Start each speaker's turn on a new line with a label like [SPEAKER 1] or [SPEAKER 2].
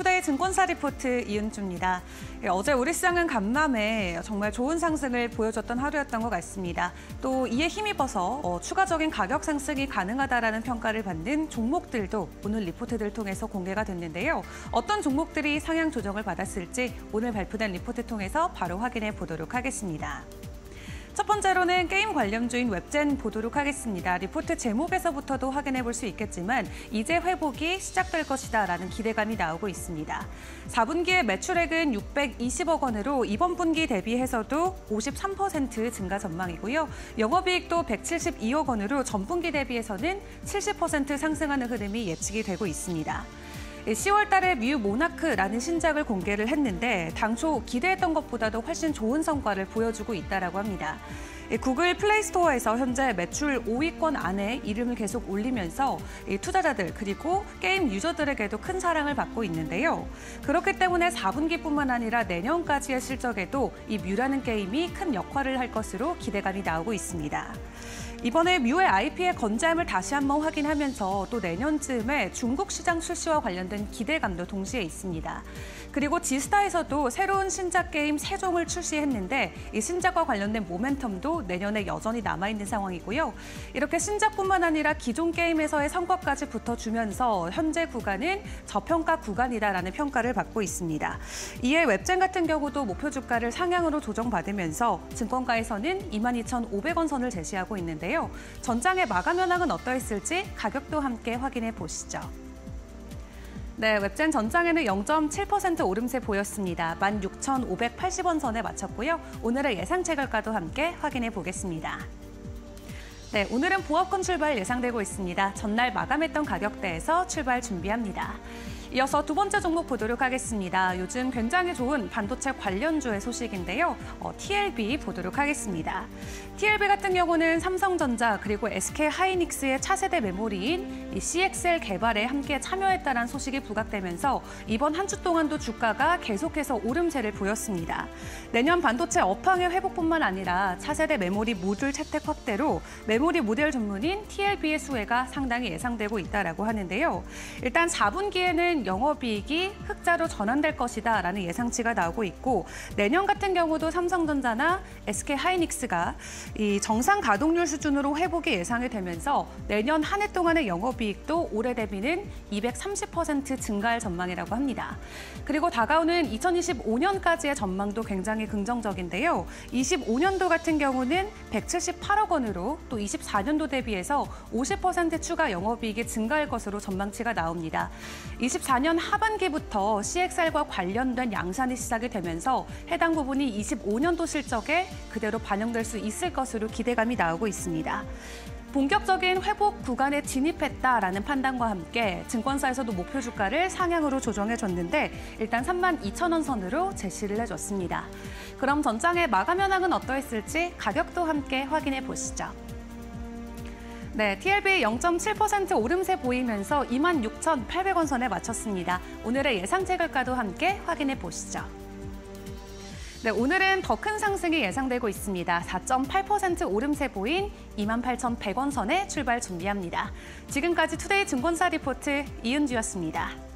[SPEAKER 1] Today 증권사 리포트 이은주입니다. 예, 어제 우리 시장은 간밤에 정말 좋은 상승을 보여줬던 하루였던 것 같습니다. 또 이에 힘입어서 어, 추가적인 가격 상승이 가능하다라는 평가를 받는 종목들도 오늘 리포트들 통해서 공개가 됐는데요. 어떤 종목들이 상향 조정을 받았을지 오늘 발표된 리포트 통해서 바로 확인해 보도록 하겠습니다. 첫 번째로는 게임 관련주인 웹젠 보도록 하겠습니다. 리포트 제목에서부터도 확인해 볼 수 있겠지만 이제 회복이 시작될 것이다 라는 기대감이 나오고 있습니다. 4분기의 매출액은 620억 원으로 이번 분기 대비해서도 53% 증가 전망이고요. 영업이익도 172억 원으로 전분기 대비해서는 70% 상승하는 흐름이 예측이 되고 있습니다. 10월 달에 뮤 모나크라는 신작을 공개를 했는데 당초 기대했던 것보다도 훨씬 좋은 성과를 보여주고 있다고 합니다. 구글 플레이스토어에서 현재 매출 5위권 안에 이름을 계속 올리면서 투자자들 그리고 게임 유저들에게도 큰 사랑을 받고 있는데요. 그렇기 때문에 4분기뿐만 아니라 내년까지의 실적에도 이 뮤라는 게임이 큰 역할을 할 것으로 기대감이 나오고 있습니다. 이번에 뮤의 IP의 건재함을 다시 한번 확인하면서 또 내년쯤에 중국 시장 출시와 관련된 기대감도 동시에 있습니다. 그리고 지스타에서도 새로운 신작 게임 세종을 출시했는데 이 신작과 관련된 모멘텀도 내년에 여전히 남아있는 상황이고요. 이렇게 신작뿐만 아니라 기존 게임에서의 성과까지 붙어주면서 현재 구간은 저평가 구간이다라는 평가를 받고 있습니다. 이에 웹젠 같은 경우도 목표 주가를 상향으로 조정받으면서 증권가에서는 22,500원 선을 제시하고. 있는데요. 전장의 마감 현황은 어떠했을지 가격도 함께 확인해 보시죠. 네, 웹젠 전장에는 0.7% 오름세 보였습니다. 16,580원 선에 마쳤고요. 오늘의 예상 체결가도 함께 확인해 보겠습니다. 네, 오늘은 보합권 출발 예상되고 있습니다. 전날 마감했던 가격대에서 출발 준비합니다. 이어서 두 번째 종목 보도록 하겠습니다. 요즘 굉장히 좋은 반도체 관련주의 소식인데요. 어, TLB 보도록 하겠습니다. TLB 같은 경우는 삼성전자 그리고 SK 하이닉스의 차세대 메모리인 이 CXL 개발에 함께 참여했다는 소식이 부각되면서 이번 한 주 동안도 주가가 계속해서 오름세를 보였습니다. 내년 반도체 업황의 회복뿐만 아니라 차세대 메모리 모듈 채택 확대로 메모리 모델 전문인 TLB의 수혜가 상당히 예상되고 있다고 하는데요. 일단 4분기에는 영업이익이 흑자로 전환될 것이다 라는 예상치가 나오고 있고 내년 같은 경우도 삼성전자나 SK 하이닉스가 이 정상 가동률 수준으로 회복이 예상이 되면서 내년 한 해 동안의 영업이익도 올해 대비는 230% 증가할 전망이라고 합니다. 그리고 다가오는 2025년까지의 전망도 굉장히 긍정적인데요. 25년도 같은 경우는 178억 원으로 또 24년도 대비해서 50% 추가 영업이익이 증가할 것으로 전망치가 나옵니다. 2024년 하반기부터 CXR과 관련된 양산이 시작이 되면서 해당 부분이 25년도 실적에 그대로 반영될 수 있을 것으로 기대감이 나오고 있습니다. 본격적인 회복 구간에 진입했다라는 판단과 함께 증권사에서도 목표 주가를 상향으로 조정해줬는데 일단 3만 2천 원 선으로 제시를 해줬습니다. 그럼 전장의 마감 현황은 어떠했을지 가격도 함께 확인해 보시죠. 네, TLB 0.7% 오름세 보이면서 26,800원 선에 마쳤습니다. 오늘의 예상 체결가도 함께 확인해 보시죠. 네, 오늘은 더 큰 상승이 예상되고 있습니다. 4.8% 오름세 보인 28,100원 선에 출발 준비합니다. 지금까지 투데이 증권사 리포트 이은주였습니다.